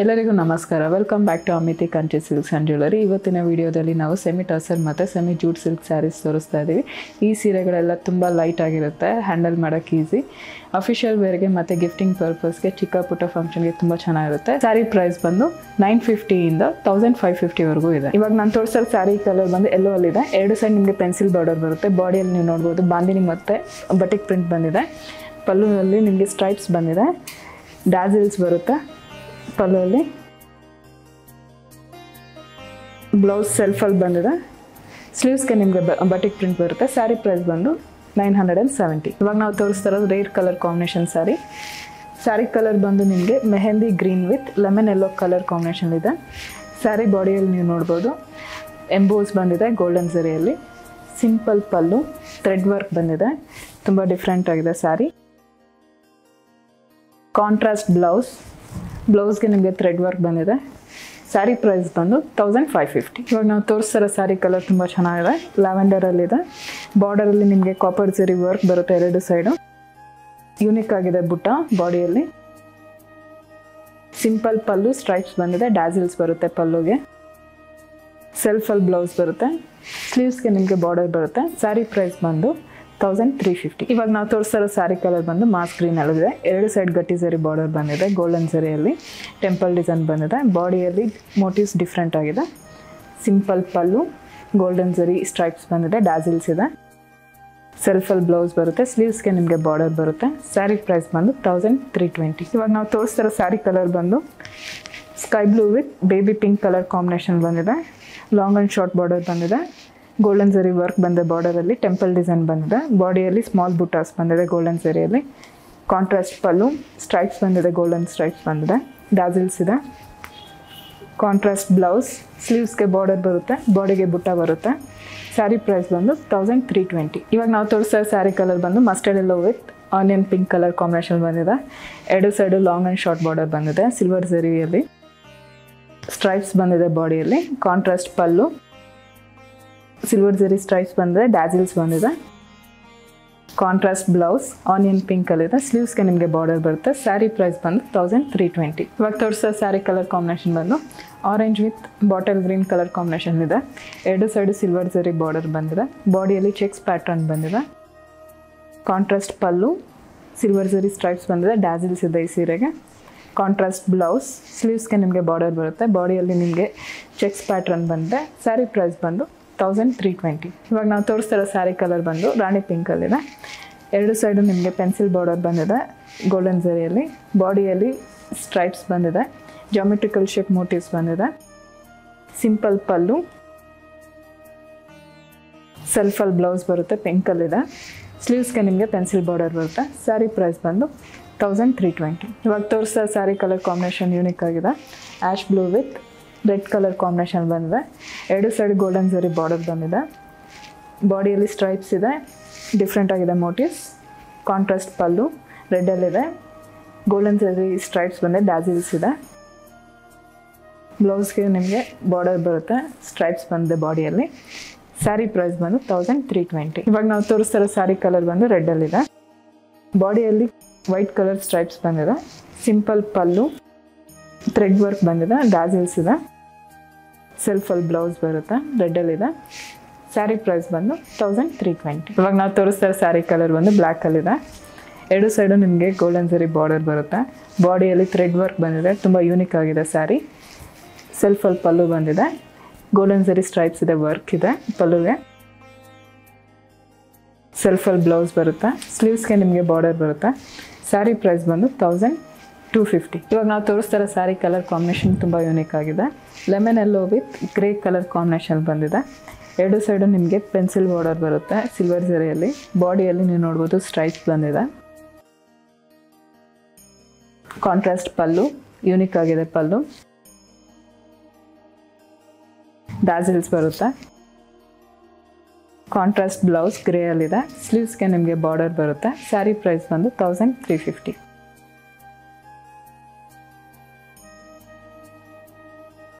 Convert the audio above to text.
ಎಲ್ಲರಿಗೂ ನಮಸ್ಕಾರ. Welcome back to Amiti Kanchi silks and jewellery ಇವತ್ತಿನ ವಿಡಿಯೋದಲ್ಲಿ ನಾವು ಸೆಮಿ ಟಸರ್ ಮತ್ತು ಸೆಮಿ ಜೂಟ್ ಸಿಲ್ಕ್ ಸ್ಯಾರೀಸ್ ತೋರಿಸ್ತಾ ಇದ್ದೀವಿ ಈ ಸೀರೆಗಳೆಲ್ಲ ತುಂಬ ಲೈಟ್ ಆಗಿರುತ್ತೆ ಹ್ಯಾಂಡಲ್ ಮಾಡೋಕ್ಕೆ ಈಸಿ ಅಫಿಷಿಯಲ್ ವೇರ್ಗೆ ಮತ್ತು ಗಿಫ್ಟಿಂಗ್ ಪರ್ಪಸ್ಗೆ ಚಿಕ್ಕ ಪುಟ್ಟ ಫಂಕ್ಷನ್ಗೆ ತುಂಬ ಚೆನ್ನಾಗಿರುತ್ತೆ. ಸ್ಯಾರಿ ಪ್ರೈಸ್ ಬಂದು ನೈನ್ ಫಿಫ್ಟಿಯಿಂದ ತೌಸಂಡ್ ಫೈವ್ ಫಿಫ್ಟಿವರೆಗೂ ಇದೆ. ಇವಾಗ ನಾನು ತೋರಿಸೋ ಸ್ಯಾರಿ ಕಲರ್ ಬಂದು ಎಲ್ಲೋ ಅಲ್ಲಿದೆ ಎರಡು ಸೈಡ್ ನಿಮಗೆ ಪೆನ್ಸಿಲ್ ಬಾರ್ಡರ್ ಬರುತ್ತೆ. ಬಾಡಿಯಲ್ಲಿ ನೀವು ನೋಡ್ಬೋದು ಬಾಂದಿನಿ ಮತ್ತು ಬಟಿಕ್ ಪ್ರಿಂಟ್ ಬಂದಿದೆ. ಪಲ್ಲುನಲ್ಲಿ ನಿಮಗೆ ಸ್ಟ್ರೈಪ್ಸ್ ಬಂದಿದೆ. ಡ್ಯಾಸಿಲ್ಸ್ ಬರುತ್ತೆ. ಪಲ್ಲುವಲ್ಲಿ ಬ್ಲೌಸ್ ಸೆಲ್ಫಲ್ಲಿ ಬಂದಿದೆ. ಸ್ಲೀವ್ಸ್ಗೆ ನಿಮಗೆ ಬಟಿಕ್ ಪ್ರಿಂಟ್ ಬರುತ್ತೆ. ಸ್ಯಾರಿ ಪ್ರೈಸ್ ಬಂದು ನೈನ್ ಹಂಡ್ರೆಡ್ ಆ್ಯಂಡ್ ಸೆವೆಂಟಿ ಇವಾಗ ನಾವು ತೋರಿಸ್ತಾ ಇರೋದು rare colour combination sari sari colour ಬಂದು ನಿಮಗೆ mehndi green with lemon yellow colour combination ಇದೆ. ಸ್ಯಾರಿ ಬಾಡಿಯಲ್ಲಿ ನೀವು ನೋಡ್ಬೋದು. ಎಂಬೋಸ್ ಬಂದಿದೆ ಗೋಲ್ಡನ್ ಸರಿಯಲ್ಲಿ ಸಿಂಪಲ್ ಪಲ್ಲು ಥ್ರೆಡ್ ವರ್ಕ್ ಬಂದಿದೆ. ತುಂಬ ಡಿಫ್ರೆಂಟ್ ಆಗಿದೆ ಸ್ಯಾರಿ ಕಾಂಟ್ರಾಸ್ಟ್ ಬ್ಲೌಸ್ ಬ್ಲೌಸ್ಗೆ ನಿಮಗೆ ಥ್ರೆಡ್ ವರ್ಕ್ ಬಂದಿದೆ. ಸ್ಯಾರಿ ಪ್ರೈಸ್ ಬಂದು ತೌಸಂಡ್ ಫೈವ್ ಫಿಫ್ಟಿ ಇವಾಗ ನಾವು ತೋರಿಸ್ತಿರೋ ಸ್ಯಾರಿ ಕಲರ್ ತುಂಬ ಚೆನ್ನಾಗಿದೆ. ಲ್ಯಾವೆಂಡರಲ್ಲಿದೆ ಬಾರ್ಡರಲ್ಲಿ ನಿಮಗೆ ಕಾಪರ್ ಜರಿ ವರ್ಕ್ ಬರುತ್ತೆ ಎರಡು ಸೈಡು ಯೂನಿಕ್ ಆಗಿದೆ ಬುಟ್ಟ ಬಾಡಿಯಲ್ಲಿ ಸಿಂಪಲ್ ಪಲ್ಲು ಸ್ಟ್ರೈಪ್ಸ್ ಬಂದಿದೆ. ಡ್ಯಾಸಿಲ್ಸ್ ಬರುತ್ತೆ ಪಲ್ಲುಗೆ. ಸೆಲ್ಫಲ್ಲಿ ಬ್ಲೌಸ್ ಬರುತ್ತೆ. ಸ್ಲೀವ್ಸ್ಗೆ ನಿಮಗೆ ಬಾರ್ಡರ್ ಬರುತ್ತೆ. ಸ್ಯಾರಿ ಪ್ರೈಸ್ ಬಂದು ತೌಸಂಡ್ ತ್ರೀ ಫಿಫ್ಟಿ ಇವಾಗ ನಾವು ತೋರಿಸ್ತಿರೋ ಸ್ಯಾರಿ ಕಲರ್ ಬಂದು ಮಾಸ್ ಗ್ರೀನ್ ಅಲ್ಲಿದೆ ಎರಡು ಸೈಡ್ ಗಟ್ಟಿ ಸರಿ ಬಾರ್ಡರ್ ಬಂದಿದೆ ಗೋಲ್ಡನ್ ಸರಿಯಲ್ಲಿ ಟೆಂಪಲ್ ಡಿಸೈನ್ ಬಂದಿದೆ. ಬಾಡಿಯಲ್ಲಿ ಮೋಟಿವ್ಸ್ ಡಿಫ್ರೆಂಟ್ ಆಗಿದೆ. Simple pallu golden zari stripes ಬಂದಿದೆ ಡ್ಯಾಸಿಲ್ಸ್ ಇದೆ. ಸೆಲ್ಫಲ್ ಬ್ಲೌಸ್ ಬರುತ್ತೆ ಸ್ಲೀವ್ಸ್ಗೆ ನಿಮಗೆ ಬಾರ್ಡರ್ ಬರುತ್ತೆ. ಸ್ಯಾರಿ ಪ್ರೈಸ್ ಬಂದು ತೌಸಂಡ್ ತ್ರೀ ಟ್ವೆಂಟಿ ಇವಾಗ ನಾವು ತೋರಿಸ್ತಿರೋ ಸ್ಯಾರಿ ಕಲರ್ ಬಂದು sky blue with baby pink colour combination ಬಂದಿದೆ. ಲಾಂಗ್ ಆ್ಯಂಡ್ ಶಾರ್ಟ್ ಬಾರ್ಡರ್ ಬಂದಿದೆ. ಗೋಲ್ಡನ್ ಸರಿ ವರ್ಕ್ ಬಂದಿದೆ ಬಾರ್ಡರಲ್ಲಿ ಟೆಂಪಲ್ ಡಿಸೈನ್ ಬಂದಿದೆ ಬಾಡಿಯಲ್ಲಿ ಸ್ಮಾಲ್ ಬುಟಾಸ್ ಬಂದಿದೆ ಗೋಲ್ಡನ್ ಸರಿಯಲ್ಲಿ ಕಾಂಟ್ರಾಸ್ಟ್ ಪಲ್ಲು ಸ್ಟ್ರೈಪ್ಸ್ ಬಂದಿದೆ ಗೋಲ್ಡನ್ ಸ್ಟ್ರೈಪ್ಸ್ ಬಂದಿದೆ. ಡಾಸಿಲ್ಸ್ ಇದೆ. ಕಾಂಟ್ರಾಸ್ಟ್ ಬ್ಲೌಸ್ ಸ್ಲೀವ್ಸ್ಗೆ ಬಾರ್ಡರ್ ಬರುತ್ತೆ ಬಾಡಿಗೆ ಬುಟ್ಟ ಬರುತ್ತೆ. ಸ್ಯಾರಿ ಪ್ರೈಸ್ ಬಂದು ತೌಸಂಡ್ ತ್ರೀ ಟ್ವೆಂಟಿ ಇವಾಗ ನಾವು ತೋರಿಸೋ ಸ್ಯಾರಿ ಕಲರ್ ಬಂದು mustard yellow with onion pink colour combination ಬಂದಿದೆ. ಎರಡು side long and short border ಬಂದಿದೆ ಸಿಲ್ವರ್ ಜರಿಯಲ್ಲಿ ಸ್ಟ್ರೈಪ್ಸ್ ಬಂದಿದೆ ಬಾಡಿಯಲ್ಲಿ contrast pallu silver zari stripes ಬಂದಿದೆ. ಡ್ಯಾಸಿಲ್ಸ್ ಬಂದಿದೆ ಕಾಂಟ್ರಾಸ್ಟ್ ಬ್ಲೌಸ್ ಆನಿಯನ್ ಪಿಂಕಲ್ಲಿದೆ ಸ್ಲೀವ್ಸ್ಗೆ ನಿಮಗೆ ಬಾರ್ಡರ್ ಬರುತ್ತೆ. ಸ್ಯಾರಿ ಪ್ರೈಸ್ ಬಂದು ತೌಸಂಡ್ ತ್ರೀ ಟ್ವೆಂಟಿ ಇವಾಗ ತೋರಿಸೋ ಸ್ಯಾರಿ ಕಲರ್ ಕಾಂಬಿನೇಷನ್ ಬಂದು orange with bottle green colour combination ಇದೆ. ಎರಡು ಸೈಡು ಸಿಲ್ವರ್ ಜರಿ ಬಾರ್ಡರ್ ಬಂದಿದೆ. ಬಾಡಿಯಲ್ಲಿ ಚೆಕ್ಸ್ ಪ್ಯಾಟರ್ನ್ ಬಂದಿದೆ. Contrast pallu silver zari stripes ಬಂದಿದೆ. ಡ್ಯಾಸಿಲ್ಸ್ ಇದೆ ಈ ಸೀರೆಗೆ. ಕಾಂಟ್ರಾಸ್ಟ್ ಬ್ಲೌಸ್ ಸ್ಲೀವ್ಸ್ಗೆ ನಿಮಗೆ ಬಾರ್ಡರ್ ಬರುತ್ತೆ. ಬಾಡಿಯಲ್ಲಿ ನಿಮಗೆ ಚೆಕ್ಸ್ ಪ್ಯಾಟ್ರನ್ ಬಂದಿದೆ. ಸ್ಯಾರಿ ಪ್ರೈಸ್ ಬಂದು ತೌಸಂಡ್ ತ್ರೀ ಟ್ವೆಂಟಿ ಇವಾಗ ನಾವು ತೋರಿಸ್ತಿರೋ ಸ್ಯಾರಿ ಕಲರ್ ಬಂದು ರಾಣಿ ಪಿಂಕಲ್ಲಿದೆ ಎರಡು ಸೈಡು ನಿಮಗೆ ಪೆನ್ಸಿಲ್ ಬಾರ್ಡರ್ ಬಂದಿದೆ ಗೋಲ್ಡನ್ ಜರಿಯಲ್ಲಿ ಬಾಡಿಯಲ್ಲಿ ಸ್ಟ್ರೈಪ್ಸ್ ಬಂದಿದೆ ಜಾಮೆಟ್ರಿಕಲ್ ಶೇಪ್ ಮೋಟಿವ್ಸ್ ಬಂದಿದೆ. ಸಿಂಪಲ್ ಪಲ್ಲು. ಸೆಲ್ಫಲ್ ಬ್ಲೌಸ್ ಬರುತ್ತೆ ಪಿಂಕಲ್ಲಿದೆ ಸ್ಲೀವ್ಸ್ಗೆ ನಿಮಗೆ ಪೆನ್ಸಿಲ್ ಬಾರ್ಡರ್ ಬರುತ್ತೆ. ಸ್ಯಾರಿ ಪ್ರೈಸ್ ಬಂದು ತೌಸಂಡ್ ತ್ರೀ ಟ್ವೆಂಟಿ ಇವಾಗ ತೋರಿಸ್ತಾ ಸ್ಯಾರಿ ಕಲರ್ ಕಾಂಬಿನೇಷನ್ ಯೂನಿಕ್ ಆಗಿದೆ. Ash blue with red colour combination ಬಂದಿದೆ. ಎರಡು ಸೈಡ್ ಗೋಲ್ಡನ್ ಜರಿ ಬಾರ್ಡರ್ ಬಂದಿದೆ. ಬಾಡಿಯಲ್ಲಿ ಸ್ಟ್ರೈಪ್ಸ್ ಇದೆ. ಡಿಫ್ರೆಂಟ್ ಆಗಿದೆ ಮೋಟಿವ್ಸ್ ಕಾಂಟ್ರಾಸ್ಟ್ ಪಲ್ಲು. ರೆಡ್ಡಲ್ಲಿದೆ ಗೋಲ್ಡನ್ ಜರಿ ಸ್ಟ್ರೈಪ್ಸ್ ಬಂದಿದೆ. ಡ್ಯಾಸಿಲ್ಸ್ ಇದೆ. ಬ್ಲೌಸ್ಗೆ ನಿಮಗೆ ಬಾರ್ಡರ್ ಬರುತ್ತೆ. ಸ್ಟ್ರೈಪ್ಸ್ ಬಂದಿದೆ ಬಾಡಿಯಲ್ಲಿ. ಸ್ಯಾರಿ ಪ್ರೈಸ್ ಬಂದು ತೌಸಂಡ್ ತ್ರೀ ಟ್ವೆಂಟಿ ಇವಾಗ ನಾವು ತೋರಿಸ್ತಿರೋ ಸ್ಯಾರಿ ಕಲರ್ ಬಂದು ರೆಡ್ಡಲ್ಲಿದೆ ಬಾಡಿಯಲ್ಲಿ ವೈಟ್ ಕಲರ್ ಸ್ಟ್ರೈಪ್ಸ್ ಬಂದಿದೆ. ಸಿಂಪಲ್ ಪಲ್ಲು. ಥ್ರೆಡ್ ವರ್ಕ್ ಬಂದಿದೆ. ಡ್ಯಾಸಿಲ್ಸ್ ಇದೆ. ಸೆಲ್ಫಲ್ ಬ್ಲೌಸ್ ಬರುತ್ತೆ ರೆಡ್ಡಲ್ಲಿದೆ ಸ್ಯಾರಿ ಪ್ರೈಸ್ ಬಂದು ತೌಸಂಡ್ ತ್ರೀ ಟ್ವೆಂಟಿ ಇವಾಗ ನಾವು ತೋರಿಸ್ತಾ ಸ್ಯಾರಿ ಕಲರ್ ಬಂದು ಬ್ಲ್ಯಾಕಲ್ಲಿದೆ ಎರಡು ಸೈಡು ನಿಮಗೆ ಗೋಲ್ಡನ್ ಸರಿ ಬಾರ್ಡರ್ ಬರುತ್ತೆ. ಬಾಡಿಯಲ್ಲಿ ಥ್ರೆಡ್ ವರ್ಕ್ ಬಂದಿದೆ, ತುಂಬ ಯೂನಿಕ್ ಆಗಿದೆ ಸ್ಯಾರಿ ಸೆಲ್ಫಲ್ ಪಲ್ಲು ಬಂದಿದೆ. ಗೋಲ್ಡನ್ ಸರಿ ಸ್ಟ್ರೈಪ್ಸ್ ಇದೆ ವರ್ಕ್ ಇದೆ ಪಲ್ಲುಗೆ. ಸೆಲ್ಫಲ್ ಬ್ಲೌಸ್ ಬರುತ್ತೆ. ಸ್ಲೀವ್ಸ್ಗೆ ನಿಮಗೆ ಬಾರ್ಡರ್ ಬರುತ್ತೆ. ಸ್ಯಾರಿ ಪ್ರೈಸ್ ಬಂದು ತೌಸಂಡ್ ಟೂ ಫಿಫ್ಟಿ ಇವಾಗ ನಾವು ತೋರಿಸ್ತಾರೆ ಸ್ಯಾರಿ ಕಲರ್ ಕಾಂಬಿನೇಷನ್ ತುಂಬ ಯೂನಿಕ್ ಆಗಿದೆ. Lemon yellow with grey colour combination ಬಂದಿದೆ. ಎರಡು ಸೈಡು ನಿಮಗೆ ಪೆನ್ಸಿಲ್ ಬಾರ್ಡರ್ ಬರುತ್ತೆ ಸಿಲ್ವರ್ ಜರಿಯಲ್ಲಿ ಬಾಡಿಯಲ್ಲಿ ನೀವು ನೋಡ್ಬೋದು ಸ್ಟ್ರೈಪ್ಸ್ ಬಂದಿದೆ. ಕಾಂಟ್ರಾಸ್ಟ್ ಪಲ್ಲು ಯೂನಿಕ್ ಆಗಿದೆ ಪಲ್ಲು. ಡ್ಯಾಸಿಲ್ಸ್ ಬರುತ್ತೆ. ಕಾಂಟ್ರಾಸ್ಟ್ ಬ್ಲೌಸ್ ಗ್ರೇಯಲ್ಲಿದೆ ಸ್ಲೀವ್ಸ್ಗೆ ನಿಮಗೆ ಬಾರ್ಡರ್ ಬರುತ್ತೆ. ಸ್ಯಾರಿ ಪ್ರೈಸ್ ಬಂದು ತೌಸಂಡ್ ತ್ರೀ ಫಿಫ್ಟಿ